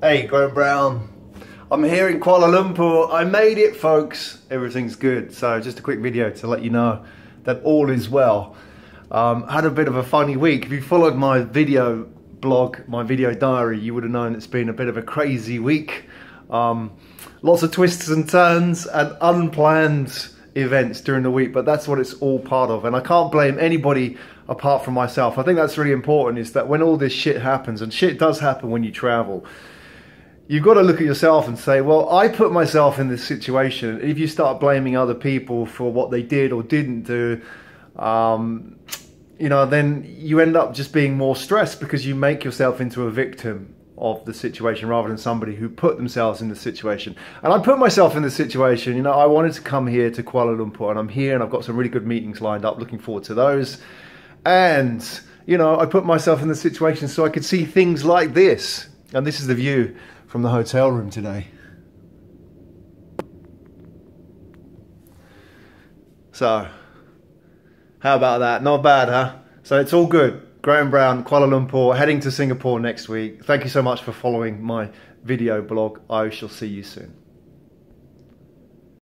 Hey, Graham Brown. I'm here in Kuala Lumpur. I made it, folks. Everything's good. So, just a quick video to let you know that all is well. Um, had a bit of a funny week. If you followed my video blog, my video diary, you would have known it's been a bit of a crazy week. Um, lots of twists and turns and unplanned events during the week, but that's what it's all part of. And I can't blame anybody apart from myself. I think that's really important is that when all this shit happens, and shit does happen when you travel, you've got to look at yourself and say, well, I put myself in this situation. If you start blaming other people for what they did or didn't do, um, you know, then you end up just being more stressed because you make yourself into a victim of the situation rather than somebody who put themselves in the situation. And I put myself in the situation, you know, I wanted to come here to Kuala Lumpur and I'm here and I've got some really good meetings lined up, looking forward to those. And, you know, I put myself in the situation so I could see things like this. And this is the view from the hotel room today. So, how about that? Not bad, huh? So it's all good. Graham Brown, Kuala Lumpur, heading to Singapore next week. Thank you so much for following my video blog. I shall see you soon.